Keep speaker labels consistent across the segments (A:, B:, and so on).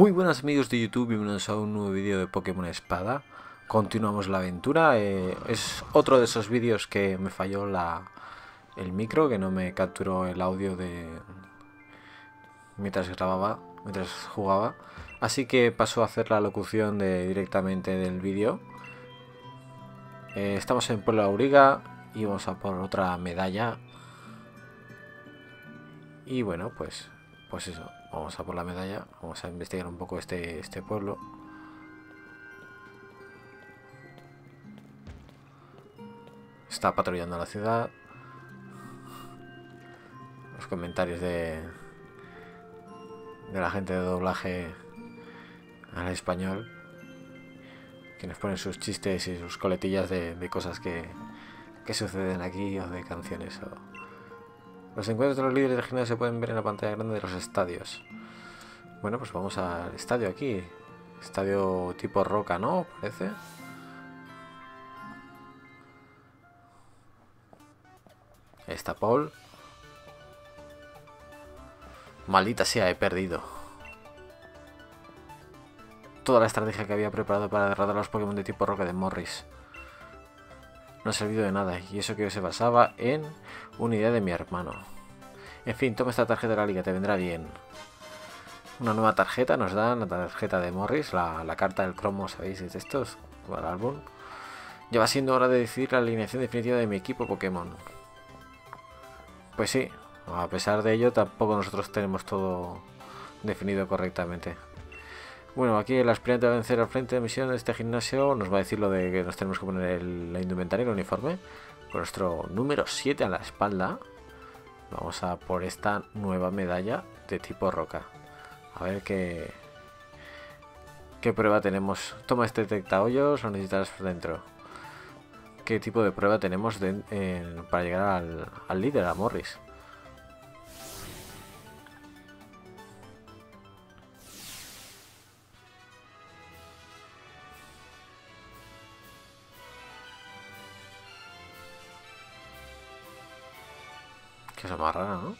A: Muy buenas amigos de YouTube, bienvenidos a un nuevo vídeo de Pokémon Espada. Continuamos la aventura. eh, es otro de esos vídeos que me falló la, el micro, que no me capturó el audio de mientras grababa, mientras jugaba. Así que paso a hacer la locución de, directamente del vídeo. Eh, estamos en Pueblo Auriga y vamos a por otra medalla. Y bueno, pues, pues eso. Vamos a por la medalla, vamos a investigar un poco este, este pueblo. Está patrullando la ciudad. Los comentarios de, de la gente de doblaje al español. Que nos ponen sus chistes y sus coletillas de, cosas que, que suceden aquí o de canciones o, los encuentros de los líderes de gimnasio se pueden ver en la pantalla grande de los estadios. Bueno, pues vamos al estadio aquí. Estadio tipo roca, ¿no? Parece. Ahí está Paul. Maldita sea, he perdido. Toda la estrategia que había preparado para derrotar a los Pokémon de tipo roca de Morris no ha servido de nada, y eso que se basaba en una idea de mi hermano. En fin, toma esta tarjeta de la liga, te vendrá bien. Una nueva tarjeta nos dan, la tarjeta de Morris, la, carta del cromo, ¿sabéis? De estos, el álbum. Ya va siendo hora de decidir la alineación definitiva de mi equipo Pokémon. Pues sí, a pesar de ello, tampoco nosotros tenemos todo definido correctamente. Bueno, aquí el aspirante a vencer al frente de misión de este gimnasio nos va a decir lo de que nos tenemos que poner el, la indumentaria, el uniforme, con nuestro número 7 a la espalda. Vamos a por esta nueva medalla de tipo roca. A ver qué, qué prueba tenemos. Toma este detecta hoyos, lo necesitas dentro. ¿Qué tipo de prueba tenemos para llegar al líder, a Morris? Que es más rara, ¿no?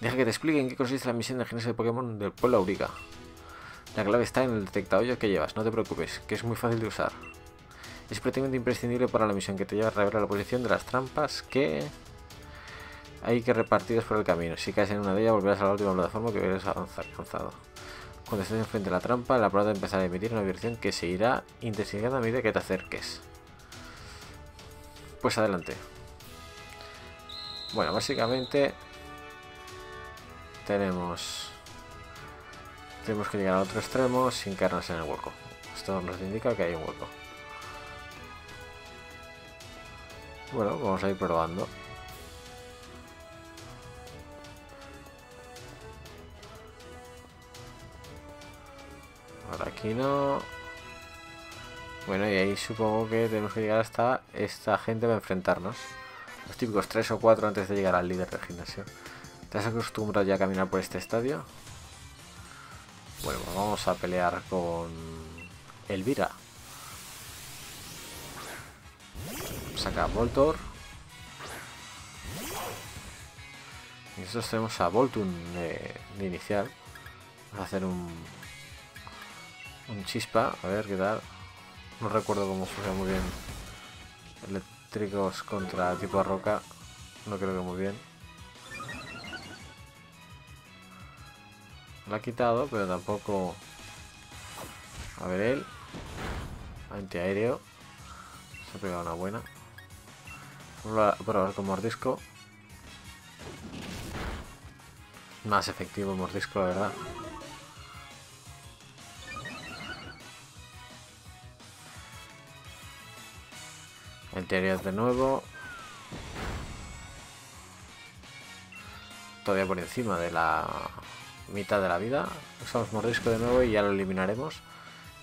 A: Deja que te explique en qué consiste la misión de gimnasio de Pokémon del pueblo Auriga. La clave está en el detectahoyo que llevas, no te preocupes, que es muy fácil de usar. Es prácticamente imprescindible para la misión que te lleva a revelar la posición de las trampas que hay que repartidas por el camino. Si caes en una de ellas, volverás a la última plataforma que hubieras avanzado. Cuando estés enfrente de la trampa, la prueba empezará a emitir una vibración que se irá intensificando a medida que te acerques. Pues adelante. Bueno, básicamente tenemos tenemos que llegar al otro extremo sin quedarnos en el hueco. Esto nos indica que hay un hueco. Bueno, vamos a ir probando. Ahora aquí no. Bueno, y ahí supongo que tenemos que llegar hasta esta gente para enfrentarnos. Los típicos 3 o 4 antes de llegar al líder del gimnasio. ¿Te has acostumbrado ya a caminar por este estadio? Bueno, pues vamos a pelear con Elvira. Saca a Voltor. Y nosotros tenemos a Voltun de, de inicial. Vamos a hacer un, un chispa, a ver qué tal. No recuerdo cómo funciona muy bien. Contra tipo roca. No creo que muy bien. Lo ha quitado, pero tampoco... A ver él. Antiaéreo. Se ha pegado una buena. Vamos a con mordisco. Más efectivo mordisco, la verdad. Antiaéreo de nuevo. Todavía por encima de la mitad de la vida. Usamos mordisco de nuevo y ya lo eliminaremos.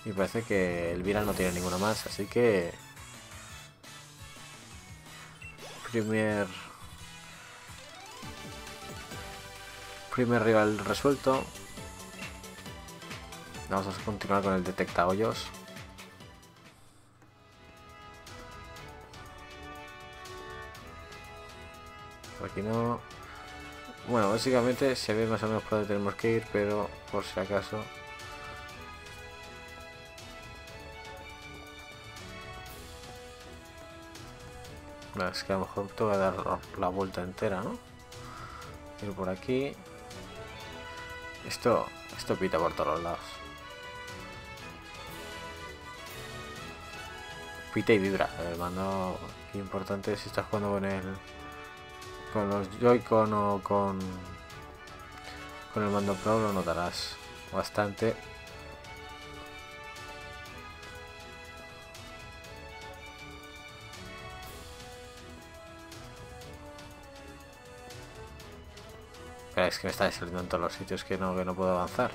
A: Y parece que Elvira no tiene ninguna más, así que... Primer... Primer rival resuelto. Vamos a continuar con el detecta hoyos. aquí no. Bueno, básicamente se ve más o menos por dónde tenemos que ir, pero por si acaso... Es que a lo mejor tengo que dar la vuelta entera, ¿no? Ir por aquí. Esto, esto pita por todos los lados. Pita y vibra. El mando importante si estás jugando con el con los Joy-Con o con con el mando Pro lo notarás bastante Pero es que me está saliendo en todos los sitios que no, que no puedo avanzar.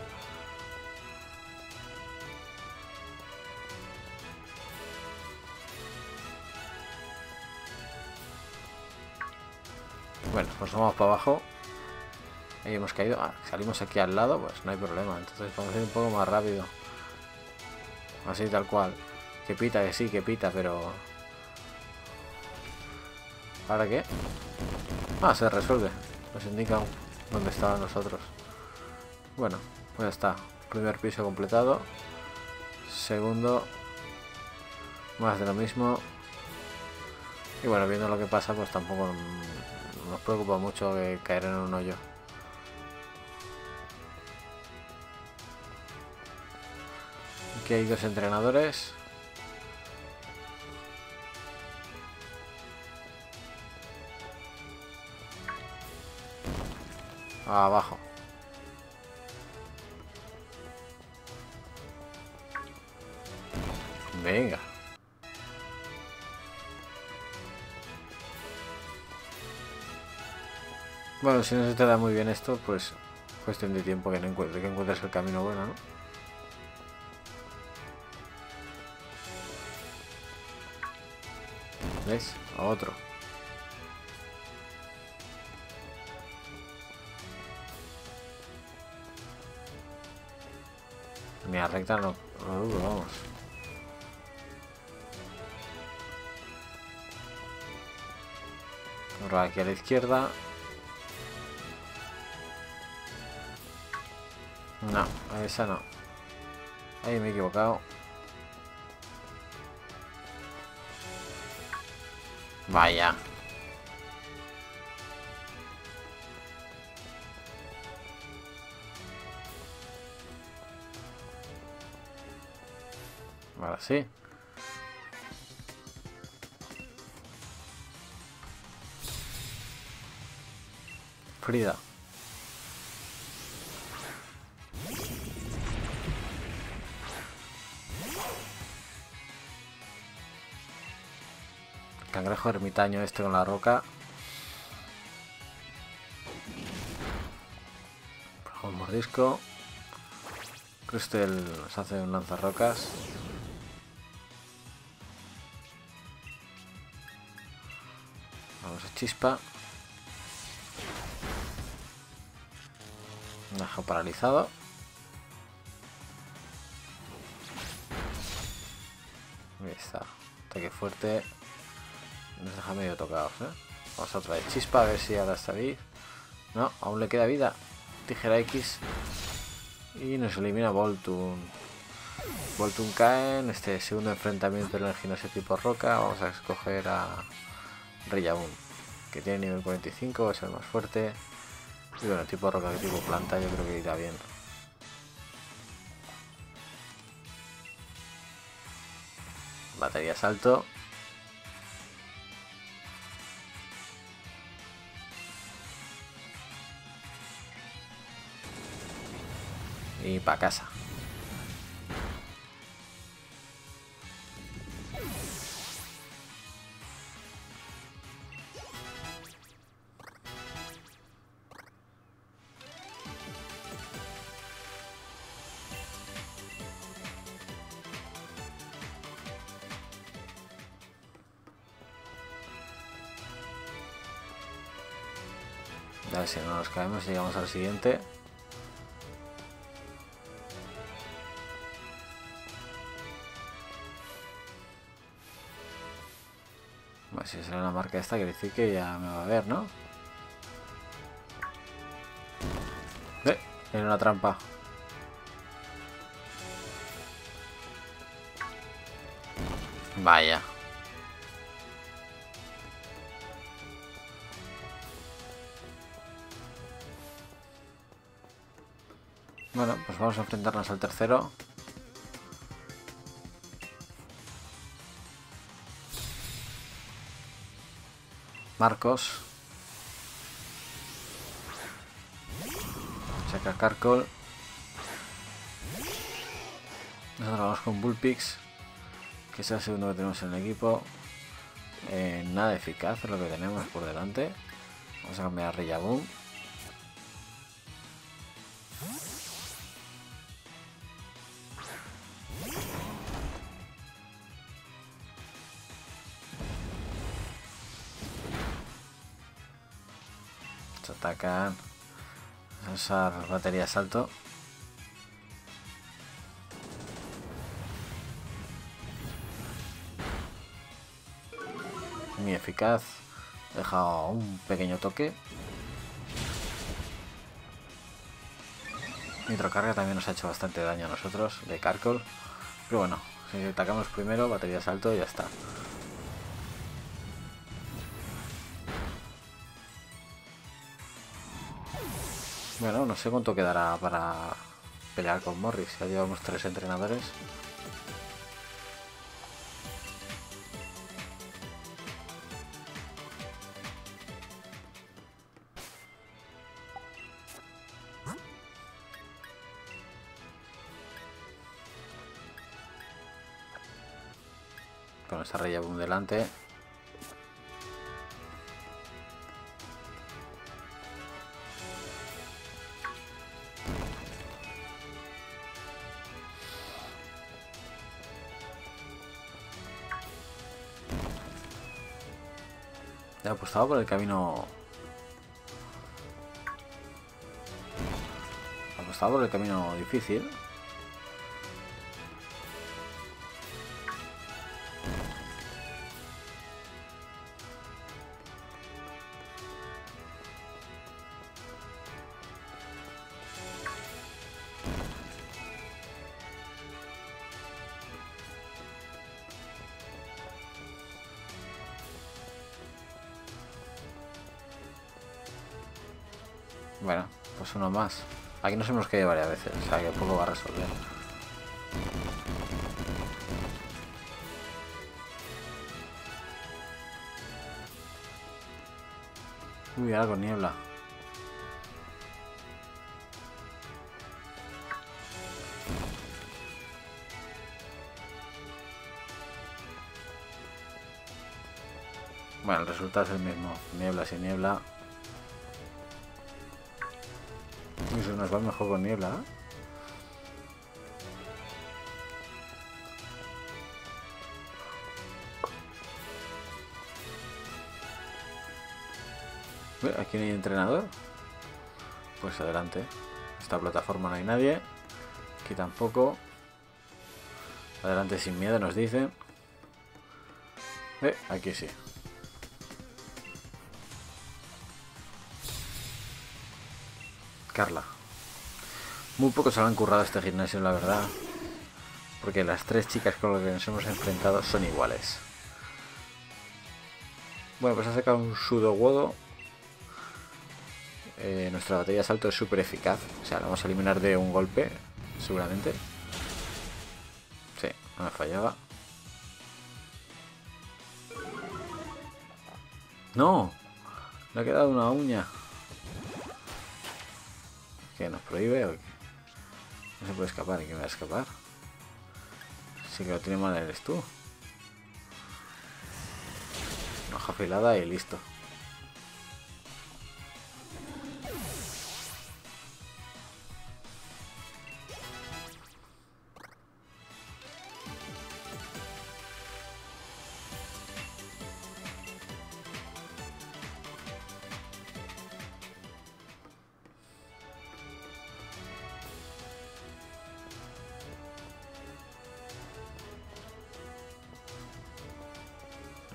A: Pues vamos para abajo. Ahí hemos caído. Ah, salimos aquí al lado, pues no hay problema. Entonces vamos a ir un poco más rápido. Así tal cual. Que pita, que sí, que pita, pero... ¿Para qué? Ah, se resuelve. Nos indica donde estaban nosotros. Bueno, pues ya está. Primer piso completado. Segundo, más de lo mismo. Y bueno, viendo lo que pasa, pues tampoco nos preocupa mucho caer en un hoyo. Aquí hay dos entrenadores. Abajo. Venga. Bueno, si no se te da muy bien esto, pues cuestión de tiempo que, no encuentres, que encuentres el camino bueno, ¿no? ¿Ves? A otro. Me recta no, no dudo, vamos. Ahora aquí a la izquierda. No, esa no. Ahí me he equivocado. Vaya. Ahora sí. Frida. Cangrejo ermitaño este con la roca. Un mordisco. Crystal se hace un lanzarrocas. Vamos a chispa. Un ajo paralizado. Ahí está. Ataque fuerte. Nos deja medio tocados, ¿eh? Vamos a otra vez chispa, a ver si ahora está bien. No, aún le queda vida. Tijera X. Y nos elimina Voltun. Voltun cae en este segundo enfrentamiento en el gimnasio tipo roca. Vamos a escoger a Rillaun, que tiene nivel 45, es el más fuerte. Y bueno, tipo roca que tipo planta, yo creo que irá bien. Batería salto. Y para casa. A si no nos caemos llegamos al siguiente. marca esta, quiere decir que ya me va a ver, ¿no? Eh, era una trampa. Vaya. Bueno, pues vamos a enfrentarnos al tercero. Marcos. Saca Carcol. Nosotros vamos con Bullpix. Que es el segundo que tenemos en el equipo. Eh, nada eficaz lo que tenemos por delante. Vamos a cambiar a Reyaboom. Atacan. Batería de salto. Muy eficaz. Deja un pequeño toque. Nitrocarga también nos ha hecho bastante daño a nosotros, de Carcol. Pero bueno, si atacamos primero, batería de salto y ya está. Bueno, no sé cuánto quedará para pelear con Morris. Ya llevamos tres entrenadores. Con esa raya boom delante. Apostado por el camino... He apostado por el camino difícil. Bueno, pues uno más. Aquí nos hemos caído varias veces, o sea que poco va a resolver. Uy, algo niebla. Bueno, el resultado es el mismo. Niebla sin niebla. Y se nos va mejor con niebla. ¿eh? Aquí no hay entrenador. Pues adelante. Esta plataforma no hay nadie. Aquí tampoco. Adelante sin miedo nos dicen. Eh, aquí sí. Muy poco se lo han currado este gimnasio, la verdad. Porque las tres chicas con las que nos hemos enfrentado son iguales. Bueno, pues ha sacado un sudo wodo. Eh, nuestra batería de salto es súper eficaz. O sea, la vamos a eliminar de un golpe, seguramente. Sí, no me fallaba. ¡No! Le ha quedado una uña. ¿Qué nos prohíbe o? No se puede escapar, ¿y quién va a escapar? Sí que lo tiene mal eres tú. Hoja afilada y listo.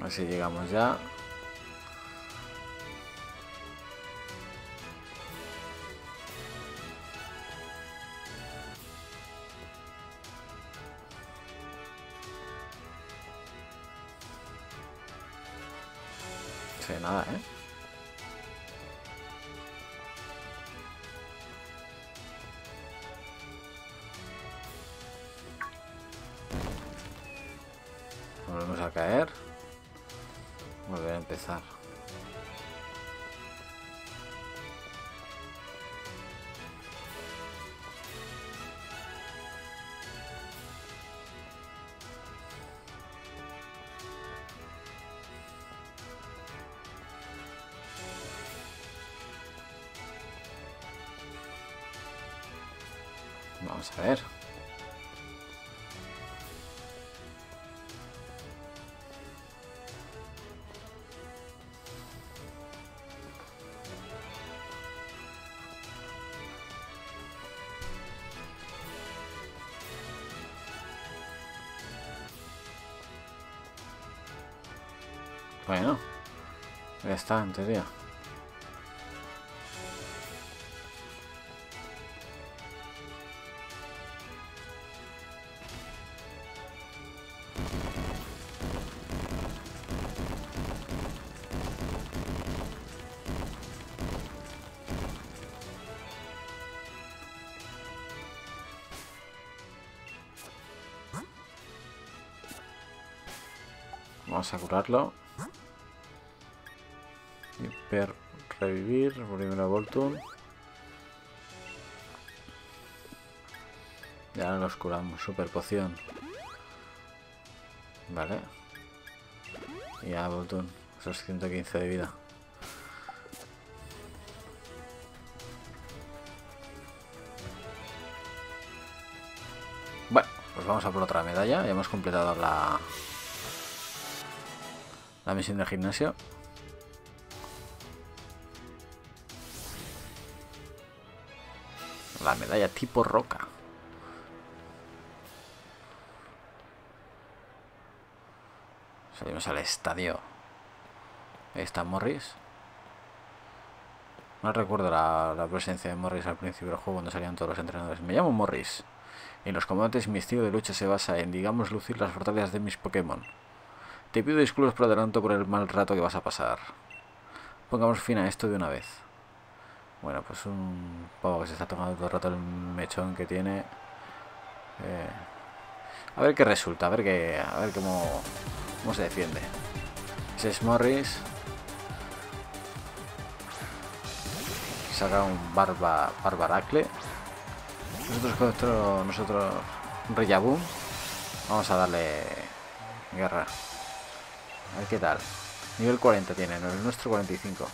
A: A ver si llegamos ya. Vamos a ver. Bueno, ya está, en teoría. Vamos a curarlo. Hiper revivir, primero Voltun. Ya los curamos, super poción. Vale. Y ya Voltun, esos 115 de vida. Bueno, pues vamos a por otra medalla. Ya hemos completado la, la misión del gimnasio. La medalla tipo roca. Salimos al estadio. Ahí está Morris. No recuerdo la, presencia de Morris al principio del juego cuando salían todos los entrenadores. Me llamo Morris. En los combates mi estilo de lucha se basa en, digamos, lucir las fortalezas de mis Pokémon. Te pido disculpas por adelanto por el mal rato que vas a pasar. Pongamos fin a esto de una vez. Bueno, pues un pavo que se está tomando todo el rato el mechón que tiene. Eh, a ver qué resulta, a ver qué, a ver cómo, cómo se defiende. Ese es Morris. Saca un barba, barbaracle. Nosotros con nuestro, nosotros Reyaboom. Vamos a darle guerra. A ver qué tal. Nivel 40 tiene, el nuestro 45.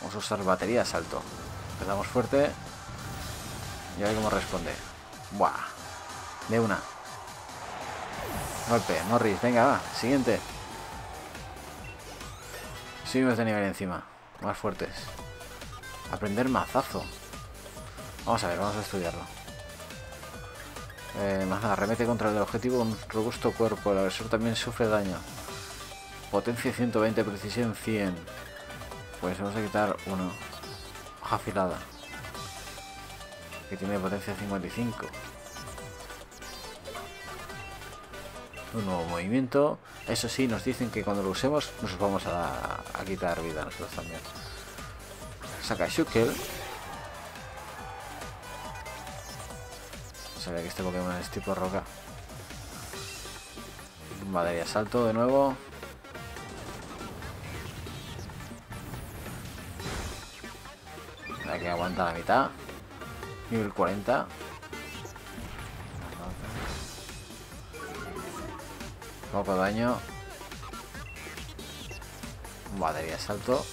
A: Vamos a usar batería salto. Empezamos fuerte. Y a ver cómo responde. Buah. De una. Golpe. Morris, venga, va. Siguiente. Subimos de nivel encima. Más fuertes. Aprender mazazo. Vamos a ver, vamos a estudiarlo. Eh, mazazo, remete contra el objetivo un robusto cuerpo. El agresor también sufre daño. Potencia 120, precisión 100. Pues vamos a quitar uno. Hoja afilada. Que tiene potencia 55. Un nuevo movimiento. Eso sí, nos dicen que cuando lo usemos nos vamos a, a quitar vida nosotros también. Saca Shukel. Sabía que este Pokémon es tipo roca. Batería salto de nuevo. Aguanta la mitad. Nivel 40. Poco daño. Batería salto.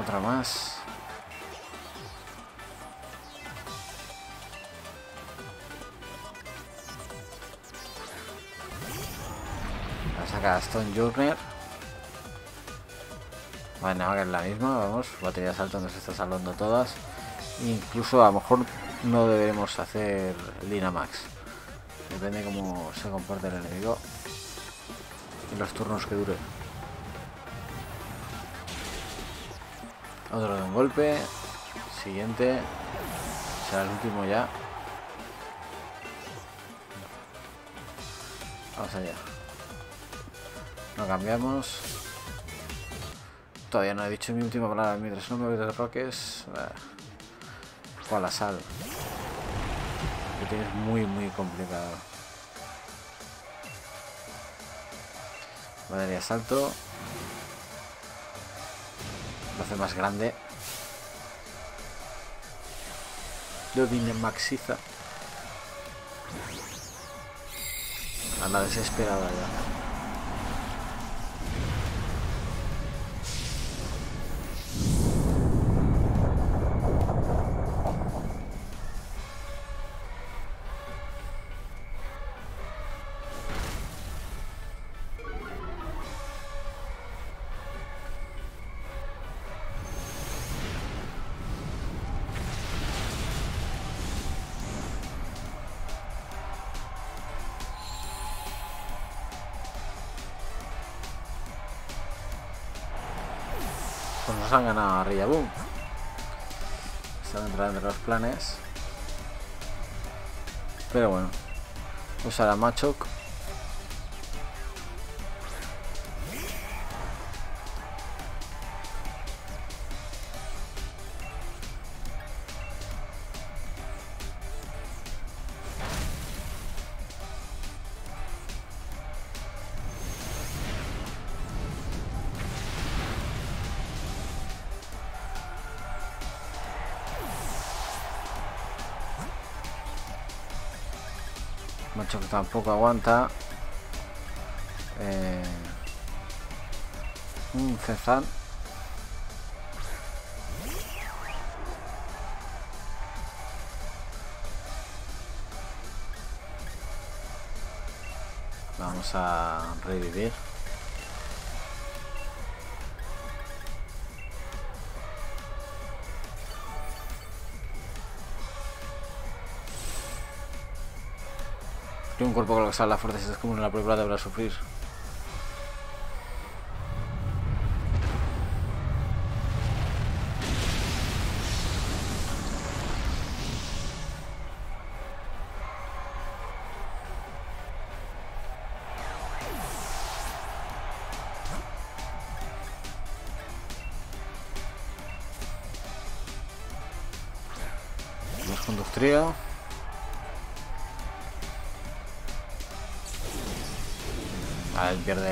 A: Otra más. Saca Stone Journer. Bueno, que es la misma, vamos, batería salto nos está salvando todas. Incluso a lo mejor no debemos hacer Max Depende cómo se comporte el enemigo y los turnos que dure. Otro de un golpe. Siguiente. Será el último ya. Vamos allá. Lo cambiamos. Todavía no he dicho mi última palabra. Mientras no me de roques... Eh, a la sal. Lo tienes muy, muy complicado. Vale, salto. Lo hace más grande. Lo vine maxiza. A la desesperada ya. Han ganado a Rillaboom. Están entrando entre los planes. Pero bueno. Usar a Machok Macho que tampoco aguanta. Eh, un Cezanne. Un cuerpo con lo que sale la fuerza si es como en la prueba deberá sufrir.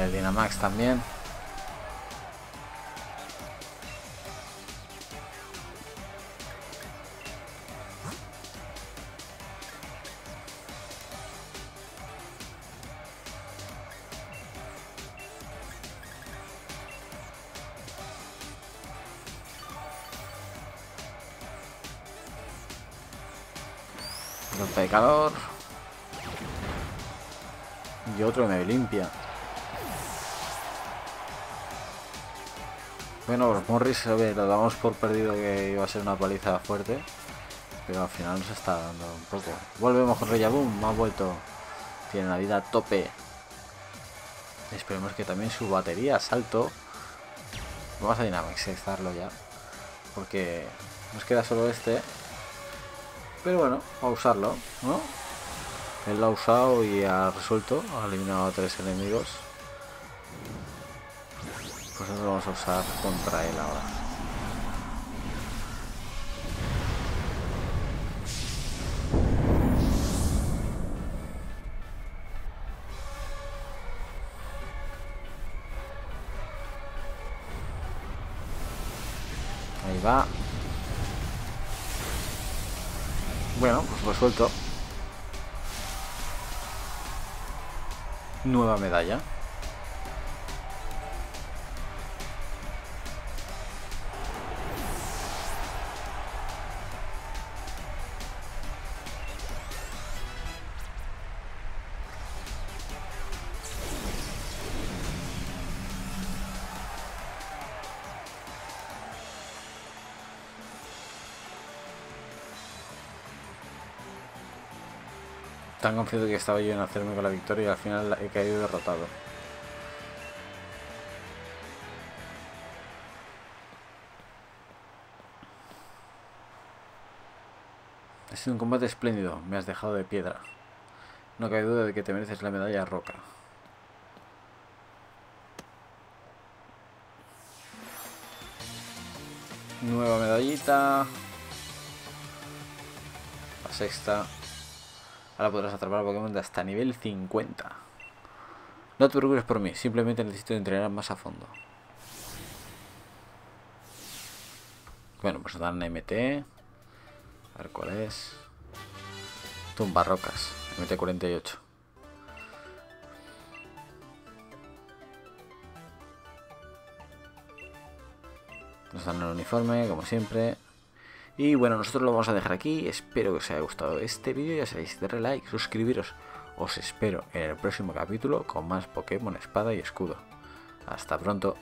A: El Dynamax también. Y otro me limpia. Bueno, Morris lo damos por perdido que iba a ser una paliza fuerte. Pero al final nos está dando un poco. Volvemos con Boom, ha vuelto. Tiene la vida a tope. Esperemos que también su batería salto. Vamos a dinamizarlo ya. Porque nos queda solo este. Pero bueno, a usarlo, ¿no? Él lo ha usado y ha resuelto. Ha eliminado a tres enemigos. Pues eso vamos a usar contra él ahora. Ahí va. Bueno, pues resuelto. Nueva medalla. Tan confiado que estaba yo en hacerme con la victoria y al final he caído derrotado. Ha sido un combate espléndido, me has dejado de piedra. No cabe duda de que te mereces la medalla roca. Nueva medallita. La sexta. Ahora podrás atrapar Pokémon de hasta nivel 50. No te preocupes por mí, simplemente necesito entrenar más a fondo. Bueno, pues dan MT. A ver cuál es. Tumbarrocas. MT48. Nos dan el uniforme, como siempre. Y bueno, nosotros lo vamos a dejar aquí. Espero que os haya gustado este vídeo. Ya sabéis, darle like, suscribiros. Os espero en el próximo capítulo con más Pokémon Espada y Escudo. Hasta pronto.